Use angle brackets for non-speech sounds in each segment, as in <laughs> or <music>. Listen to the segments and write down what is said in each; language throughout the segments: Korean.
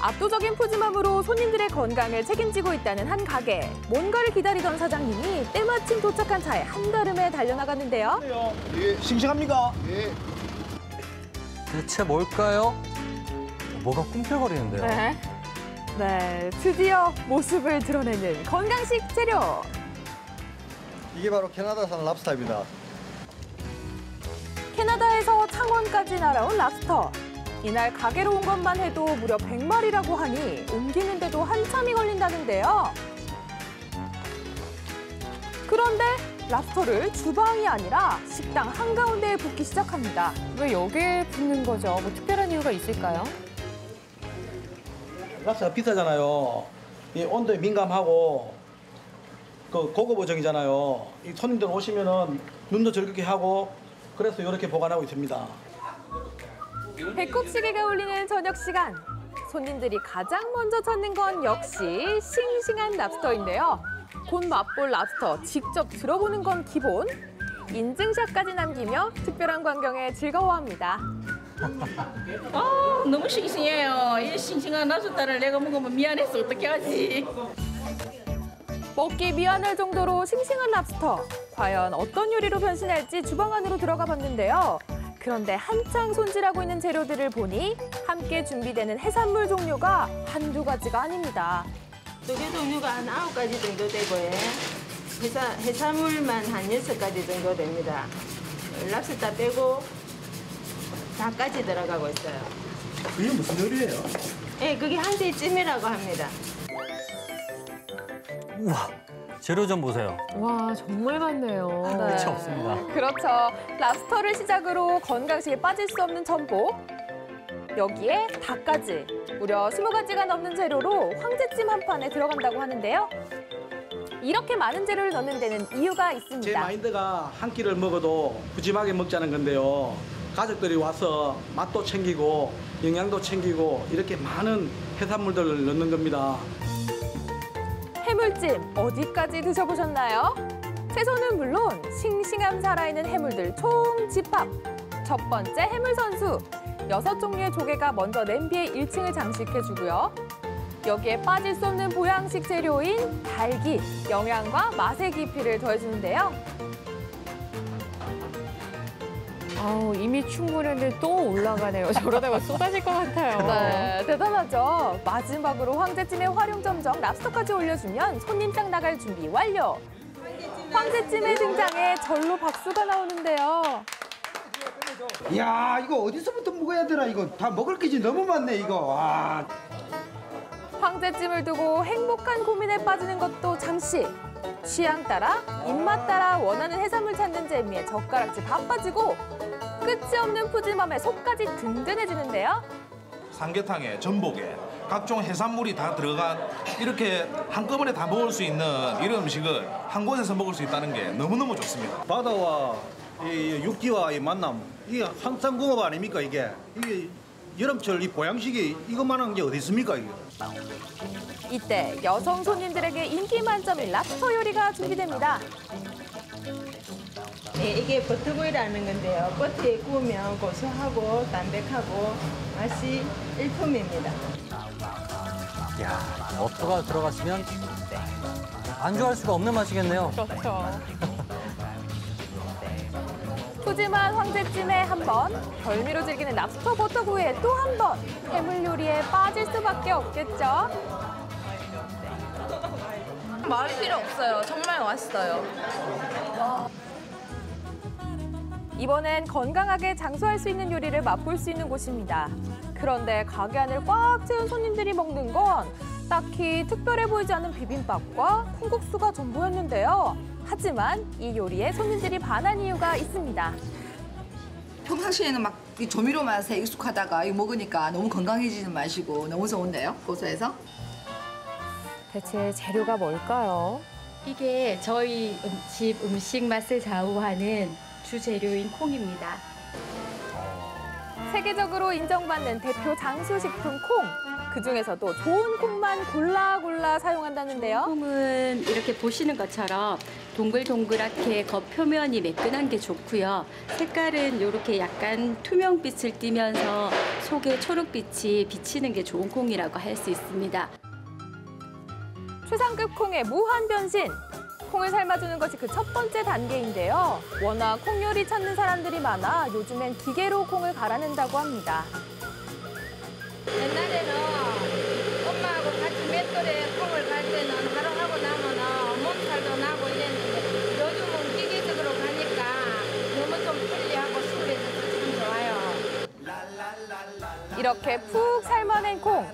압도적인 푸짐함으로 손님들의 건강을 책임지고 있다는 한 가게. 뭔가를 기다리던 사장님이 때마침 도착한 차에 한달음에 달려나갔는데요. 예, 싱싱합니까? 예. 대체 뭘까요? 뭐가 꿈틀거리는데요. 네. 네, 드디어 모습을 드러내는 건강식 재료. 이게 바로 캐나다산 랍스타입니다. 캐나다에서 창원까지 날아온 랍스터. 이날 가게로 온 것만 해도 무려 100마리라고 하니 옮기는데도 한참이 걸린다는데요. 그런데 랍스터를 주방이 아니라 식당 한가운데에 붓기 시작합니다. 왜 여기에 붙는 거죠? 뭐 특별한 이유가 있을까요? 랍스가 비싸잖아요. 이 온도에 민감하고 그 고급 어종이잖아요. 이 손님들 오시면은 눈도 즐겁게 하고 그래서 이렇게 보관하고 있습니다. 배꼽 시계가 울리는 저녁 시간. 손님들이 가장 먼저 찾는 건 역시 싱싱한 랍스터인데요. 곧 맛볼 랍스터 직접 들어보는 건 기본. 인증샷까지 남기며 특별한 광경에 즐거워합니다. <laughs> 아, 너무 싱싱해요. 이 싱싱한 랍스타를 내가 먹으면 미안해서 어떻게 하지? 먹기 미안할 정도로 싱싱한 랍스터. 과연 어떤 요리로 변신할지 주방 안으로 들어가 봤는데요. 그런데 한창 손질하고 있는 재료들을 보니 함께 준비되는 해산물 종류가 한두 가지가 아닙니다. 조개 종류가 한 아홉 가지 정도 되고요. 해사, 해산물만 한 여섯 가지 정도 됩니다. 랍스타 빼고 다까지 들어가고 있어요. 그게 무슨 요리예요? 예, 그게 한대찜이라고 합니다. 우와, 재료 좀 보세요. 와, 정말 많네요. 끝이 없습니다. 그렇죠. 랍스터를 시작으로 건강식에 빠질 수 없는 전복. 여기에 닭까지 무려 20가지가 넘는 재료로 황제찜 한 판에 들어간다고 하는데요. 이렇게 많은 재료를 넣는 데는 이유가 제 있습니다. 마인드가 한 끼를 먹어도 푸짐하게 먹자는 건데요. 가족들이 와서 맛도 챙기고 영양도 챙기고 이렇게 많은 해산물들을 넣는 겁니다. 해물찜 어디까지 드셔보셨나요? 채소는 물론 싱싱함 살아있는 해물들 총 집합. 첫 번째 해물 선수. 여섯 종류의 조개가 먼저 냄비에 1층을 장식해주고요. 여기에 빠질 수 없는 보양식 재료인 달기, 영양과 맛의 깊이를 더해주는데요. 아우, 이미 충분했는데 또 올라가네요. <laughs> 저러다가 쏟아질 것 같아요. 네, 대단하죠. 마지막으로 황제찜의 활용점정 랍스터까지 올려주면 손님상 나갈 준비 완료. 황제찜의 등장에 절로 박수가 나오는데요. 이야, 이거 어디서부터 먹어야 되나? 이거 다 먹을 게지 너무 많네, 이거. 와. 황제찜을 두고 행복한 고민에 빠지는 것도 잠시. 취향 따라, 입맛 따라 원하는 해산물 찾는 재미에 젓가락질 바빠지고 끝이 없는 푸짐함에 속까지 든든해지는데요. 삼계탕에 전복에 각종 해산물이 다 들어간 이렇게 한꺼번에 다 먹을 수 있는 이런 음식을 한 곳에서 먹을 수 있다는 게 너무너무 좋습니다. 바다와 이 육지와 이 만남, 이게 한쌍궁합 아닙니까, 이게? 이게 여름철 이 보양식이 이것만한 게 어디 있습니까, 이게? 이때 여성 손님들에게 인기 만점인 랍스터 요리가 준비됩니다. 예, 이게 버터구이라는 건데요. 버터에 구우면 고소하고 담백하고 맛이 일품입니다. 이야, 버터가 들어갔으면 안 좋아할 수가 없는 맛이겠네요. 그렇죠. 푸짐한 황제찜에 한 번, 별미로 즐기는 랍스터 버터구이에 또 한 번, 해물 요리에 빠질 수밖에 없겠죠. 말 필요 없어요. 정말 맛있어요. 이번엔 건강하게 장수할 수 있는 요리를 맛볼 수 있는 곳입니다. 그런데 가게 안을 꽉 채운 손님들이 먹는 건 딱히 특별해 보이지 않은 비빔밥과 콩국수가 전부였는데요. 하지만 이 요리에 손님들이 반한 이유가 있습니다. 평상시에는 막이 조미료 맛에 익숙하다가 이거 먹으니까 너무 건강해지는 맛이고 너무 좋은데요? 고소해서? 대체 재료가 뭘까요? 이게 저희 음- 집 음식 맛을 좌우하는 주재료인 콩입니다. 세계적으로 인정받는 대표 장수식품 콩. 그 중에서도 좋은 콩만 골라 골라 사용한다는데요. 콩은 이렇게 보시는 것처럼 동글동글하게 겉 표면이 매끈한 게 좋고요. 색깔은 이렇게 약간 투명빛을 띠면서 속에 초록빛이 비치는 게 좋은 콩이라고 할 수 있습니다. 최상급 콩의 무한 변신. 콩을 삶아주는 것이 그 첫 번째 단계인데요. 워낙 콩 요리 찾는 사람들이 많아 요즘엔 기계로 콩을 갈아낸다고 합니다. 옛날에는 엄마하고 같이 맷돌에 콩을 갈 때는 하루 하고 나면은 몸살도 나고 이랬는데 요즘은 기계적으로 가니까 너무 좀 편리하고 수월해져서 참 좋아요. 이렇게 푹 삶아낸 콩.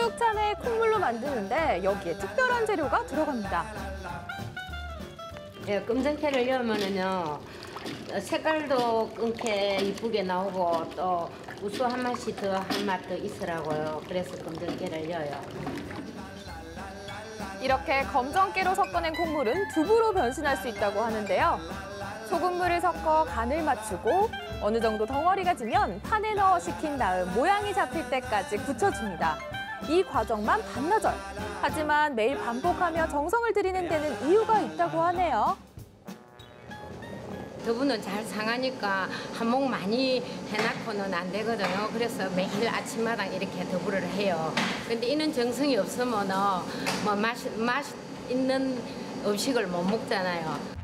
쭉 짜내 콩물로 만드는데 여기에 특별한 재료가 들어갑니다. 예, 검정깨를 넣으면은요 색깔도 끊게 이쁘게 나오고 또 우수한 맛이 더 한맛더 있으라고요. 그래서 검정깨를 넣어요. 이렇게 검정깨로 섞어낸 콩물은 두부로 변신할 수 있다고 하는데요. 소금물을 섞어 간을 맞추고 어느 정도 덩어리가 지면 판에 넣어 식힌 다음 모양이 잡힐 때까지 굳혀줍니다. 이 과정만 반나절. 하지만 매일 반복하며 정성을 들이는 데는 이유가 있다고 하네요. 두부는 잘 상하니까 한몫 많이 해놓고는 안 되거든요. 그래서 매일 아침마다 이렇게 두부를 해요. 근데 이는 정성이 없으면 뭐 맛, 맛 있는 음식을 못 먹잖아요.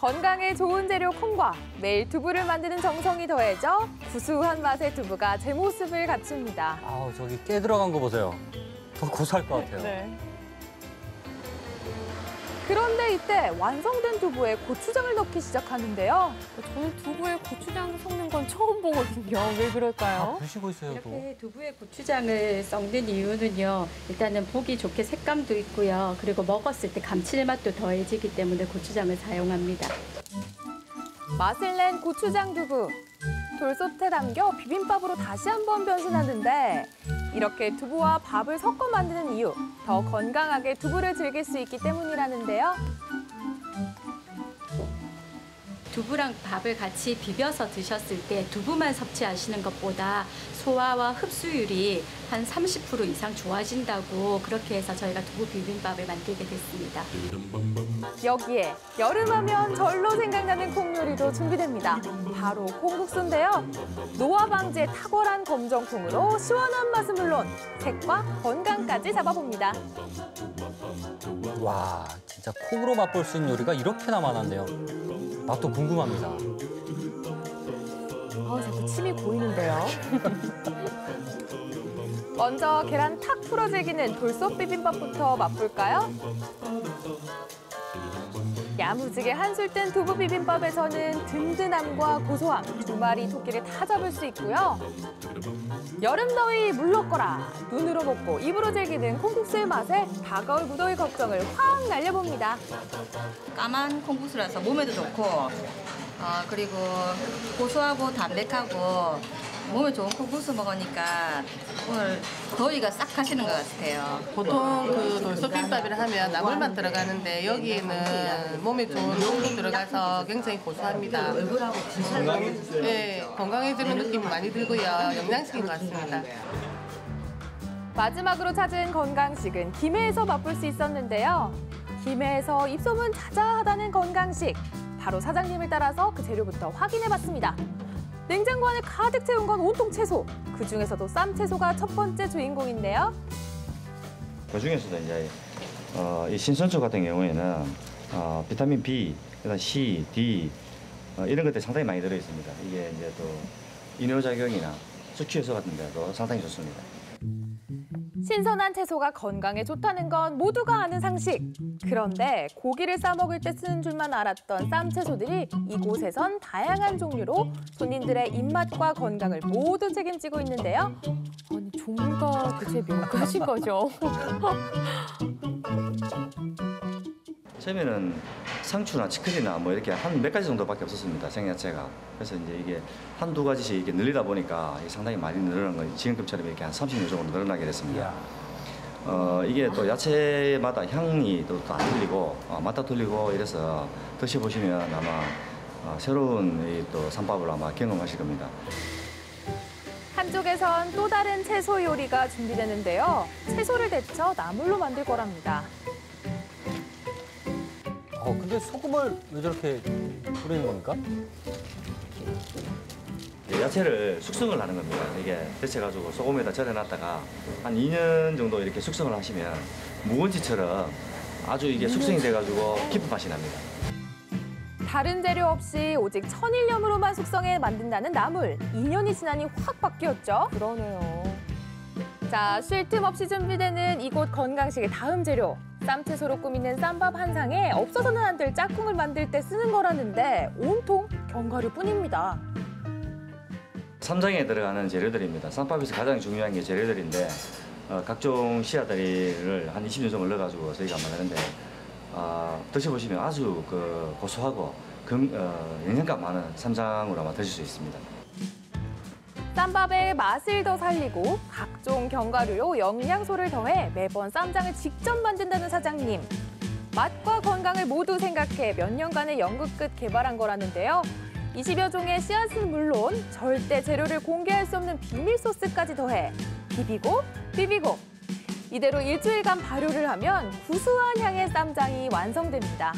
건강에 좋은 재료 콩과 매일 두부를 만드는 정성이 더해져 구수한 맛의 두부가 제 모습을 갖춥니다. 아우 저기 깨 들어간 거 보세요. 더 고소할 것 같아요. 네. 그런데 이때 완성된 두부에 고추장을 넣기 시작하는데요. 저는 두부에 고추장 섞는 건 처음 보거든요. 왜 그럴까요? 아, 부시고 있어요 또. 이렇게 두부에 고추장을 섞는 이유는요. 일단은 보기 좋게 색감도 있고요. 그리고 먹었을 때 감칠맛도 더해지기 때문에 고추장을 사용합니다. 맛을 낸 고추장 두부. 돌솥에 담겨 비빔밥으로 다시 한번 변신하는데 이렇게 두부와 밥을 섞어 만드는 이유. 더 건강하게 두부를 즐길 수 있기 때문이라는데요. 두부랑 밥을 같이 비벼서 드셨을 때 두부만 섭취하시는 것보다 소화와 흡수율이 한 30% 이상 좋아진다고 그렇게 해서 저희가 두부 비빔밥을 만들게 됐습니다. 여기에 여름하면 절로 생각나는 콩 요리도 준비됩니다. 바로 콩국수인데요. 노화 방지에 탁월한 검정콩으로 시원한 맛은 물론 색과 건강까지 잡아봅니다. 와 진짜 콩으로 맛볼 수 있는 요리가 이렇게나 많았네요. 맛도 궁금합니다. 아, 자꾸 침이 고이는데요. 먼저 계란 탁 풀어 제기는 돌솥 비빔밥부터 맛볼까요? 야무지게 한술 뜬 두부 비빔밥에서는 든든함과 고소함 두 마리 토끼를 다 잡을 수 있고요. 여름 더위 물렀거라 눈으로 먹고 입으로 즐기는 콩국수의 맛에 다가올 무더위 걱정을 확 날려봅니다. 까만 콩국수라서 몸에도 좋고 어, 그리고 고소하고 담백하고 몸에 좋은 콩국수 먹으니까 오늘 더위가 싹 가시는 것 같아요. 보통 그 돌솥비빔밥이라 하면 나물만 들어가는데 여기에는 몸에 좋은 콩도 들어가서 굉장히 고소합니다. 네, 건강해지는 느낌 많이 들고요. 영양식인 것 같습니다. 마지막으로 찾은 건강식은 김해에서 맛볼 수 있었는데요. 김해에서 입소문 자자하다는 건강식. 바로 사장님을 따라서 그 재료부터 확인해봤습니다. 냉장고 안에 가득 채운 건 온통 채소. 그 중에서도 쌈 채소가 첫 번째 주인공인데요. 그 중에서도 이제 어, 이 신선초 같은 경우에는 어, 비타민 B, C, D 어, 이런 것들이 상당히 많이 들어 있습니다. 이게 이제 또 이뇨작용이나 수취해소 같은 데도 상당히 좋습니다. 신선한 채소가 건강에 좋다는 건 모두가 아는 상식. 그런데 고기를 싸 먹을 때 쓰는 줄만 알았던 쌈 채소들이 이곳에선 다양한 종류로 손님들의 입맛과 건강을 모두 책임지고 있는데요. 아니, 종류가 대체 몇 가지인 거죠? <laughs> 처음에는 상추나 치클이나 뭐 이렇게 한 몇 가지 정도밖에 없었습니다. 생야채가. 그래서 이제 이게 한두 가지씩 이렇게 늘리다 보니까 상당히 많이 늘어난 거예요. 지금급처럼 이렇게 한 30여 정도 늘어나게 됐습니다. 어, 이게 또 야채마다 향이 또안 틀리고 어, 맛도 틀리고 이래서 드셔보시면 아마 어, 새로운 이또 쌈밥을 아마 경험하실 겁니다. 한쪽에선 또 다른 채소 요리가 준비되는데요. 채소를 데쳐 나물로 만들 거랍니다. 어, 근데 소금을 왜 저렇게 뿌리는 겁니까? 예, 야채를 숙성을 하는 겁니다. 이게 데쳐가지고 소금에다 절여놨다가 한 2년 정도 이렇게 숙성을 하시면 묵은지처럼 아주 이게 숙성이 돼가지고 깊은 맛이 납니다. 다른 재료 없이 오직 천일염으로만 숙성해 만든다는 나물. 2년이 지나니 확 바뀌었죠? 그러네요. 자, 쉴 틈 없이 준비되는 이곳 건강식의 다음 재료. 쌈채소로 꾸미는 쌈밥 한 상에 없어서는 안 될 짝꿍을 만들 때 쓰는 거라는데 온통 견과류뿐입니다. 쌈장에 들어가는 재료들입니다. 쌈밥에서 가장 중요한 게 재료들인데 어, 각종 씨앗들을 한 20년 정도 넣어가지고 저희가 만드는데 어, 드셔보시면 아주 그 고소하고 금, 어, 영양가 많은 쌈장으로 아마 드실 수 있습니다. 쌈밥의 맛을 더 살리고 각종 견과류로 영양소를 더해 매번 쌈장을 직접 만든다는 사장님. 맛과 건강을 모두 생각해 몇 년간의 연구 끝 개발한 거라는데요. 20여 종의 씨앗은 물론 절대 재료를 공개할 수 없는 비밀 소스까지 더해 비비고 비비고 이대로 일주일간 발효를 하면 구수한 향의 쌈장이 완성됩니다.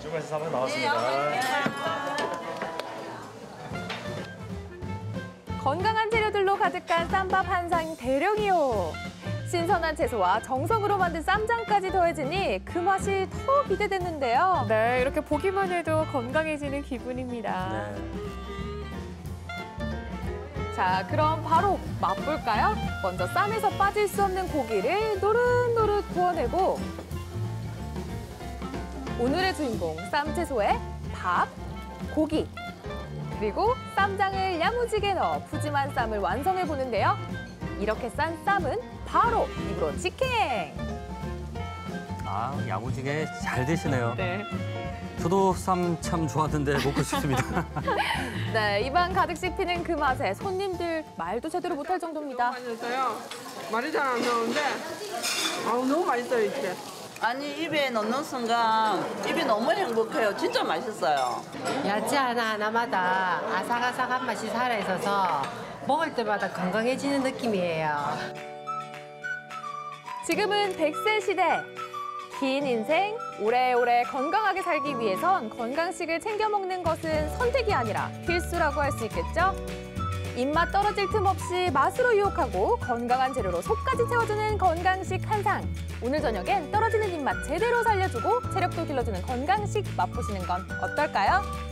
주문해서 쌈장 나왔습니다. 건강한 재료들로 가득한 쌈밥 한 상 대령이요. 신선한 채소와 정성으로 만든 쌈장까지 더해지니 그 맛이 더 기대됐는데요. 네, 이렇게 보기만 해도 건강해지는 기분입니다. 자, 그럼 바로 맛볼까요? 먼저 쌈에서 빠질 수 없는 고기를 노릇노릇 구워내고 오늘의 주인공 쌈채소에 밥, 고기 그리고 쌈장을 야무지게 넣어 푸짐한 쌈을 완성해 보는데요. 이렇게 싼 쌈은 바로 입으로 직행! 아, 야무지게 잘 드시네요. 네. 저도 쌈 참 좋아하는데 먹고 싶습니다. <laughs> 네, 입안 가득 씹히는 그 맛에 손님들 말도 제대로 못할 정도입니다. 맛있어요. 말이 잘 안 나오는데 아우 너무 맛있어요 이제. 아니 입에 넣는 순간 입이 너무 행복해요. 진짜 맛있어요. 야채 하나 하나마다 아삭아삭한 맛이 살아 있어서 먹을 때마다 건강해지는 느낌이에요. 지금은 100세 시대. 긴 인생, 오래오래 건강하게 살기 위해선 건강식을 챙겨 먹는 것은 선택이 아니라 필수라고 할 수 있겠죠? 입맛 떨어질 틈 없이 맛으로 유혹하고 건강한 재료로 속까지 채워주는 건강식 한상. 오늘 저녁엔 떨어지는 입맛 제대로 살려주고 체력도 길러주는 건강식 맛보시는 건 어떨까요?